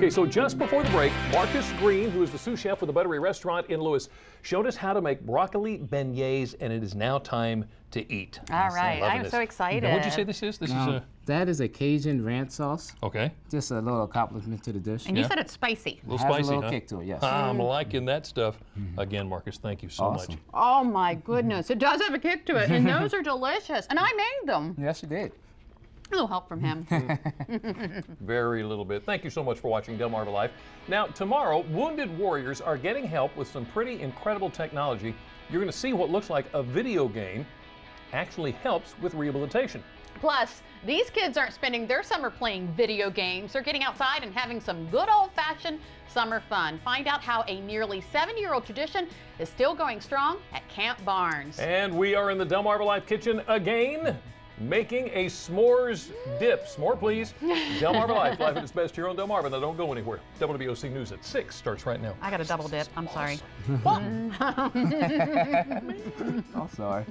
Okay, so just before the break, Marcus Green, who is the sous chef with the Buttery Restaurant in Lewes, showed us how to make broccoli beignets, and it is now time to eat. All right, loving I'm this. so excited. Now, what'd you say this is? This Now, is a... that is a Cajun ranch sauce. okay, Just a little compliment to the dish. And you said it's spicy. a little Has spicy, a little huh? kick to it, yes. I'm mm. liking that stuff. Mm-hmm. Again, Marcus, thank you so Awesome. much. Oh my goodness, it does have a kick to it, and those are delicious. And I made them. Yes, you did. A little help from him. Very little bit. Thank you so much for watching Delmarva Life. Now, tomorrow, Wounded Warriors are getting help with some pretty incredible technology. You're going to see what looks like a video game actually helps with rehabilitation. Plus, these kids aren't spending their summer playing video games. They're getting outside and having some good old-fashioned summer fun. Find out how a nearly seven-year-old tradition is still going strong at Camp Barnes. And we are in the Delmarva Life kitchen again, making a s'mores dip. S'more, please. Delmarva Life, life at its best here on Delmarva. Now, don't go anywhere. WBOC News at 6 starts right now. I got a double dip. I'm sorry. Oh, sorry.